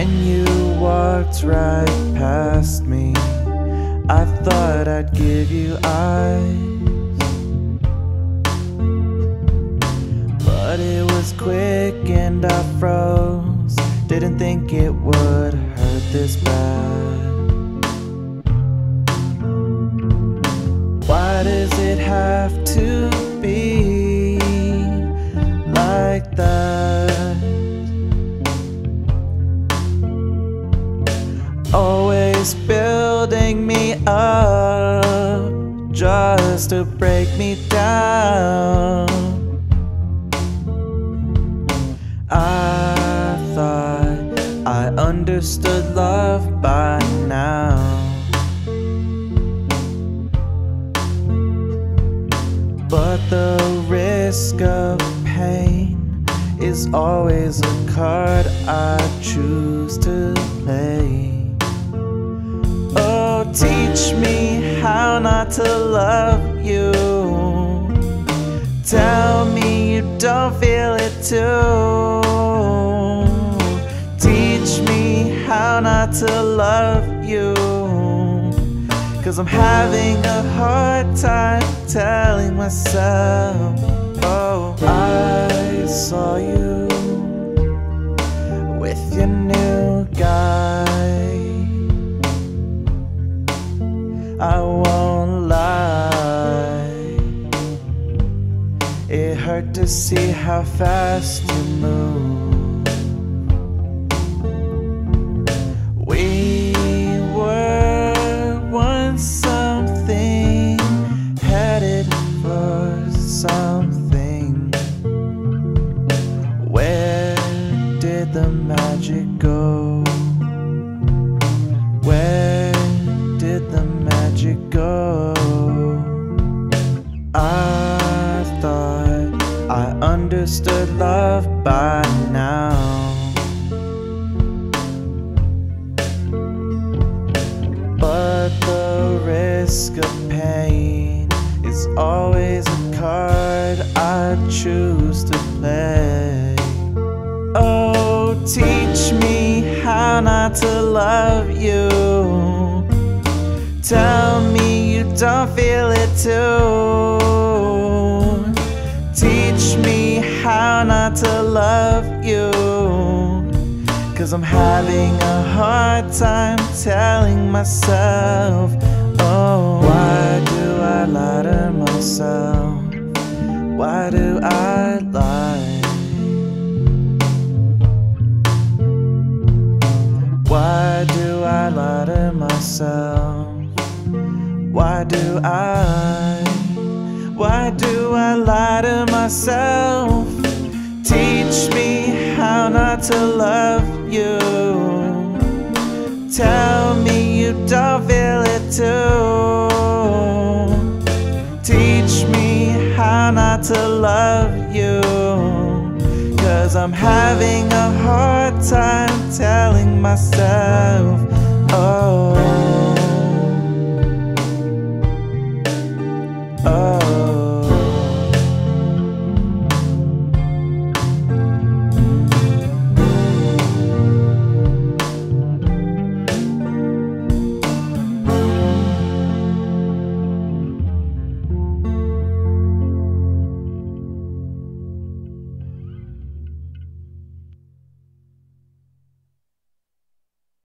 And you walked right past me, I thought I'd give you eyes. But it was quick and I froze. Didn't think it would hurt this bad. Why does it have to be? Always building me up just to break me down. I thought I understood love by now. But the risk of pain is always a card I choose to play. Teach me how not to love you. Tell me you don't feel it too. Teach me how not to love you. Cause I'm having a hard time telling myself, oh, I saw you It hurt to see how fast you move. We were once something, headed for something. Where did the magic go? Where did the magic go? Understood love by now. But the risk of pain is always a card I choose to play. Oh, teach me how not to love you. Tell me you don't feel it too. How not to love you. Cause I'm having a hard time telling myself, oh, why do I lie to myself? Why do I lie? Why do I lie to myself? Why do I? Why do I lie to myself? To love you. Tell me you don't feel it too. Teach me how not to love you. Cause I'm having a hard time telling myself, oh.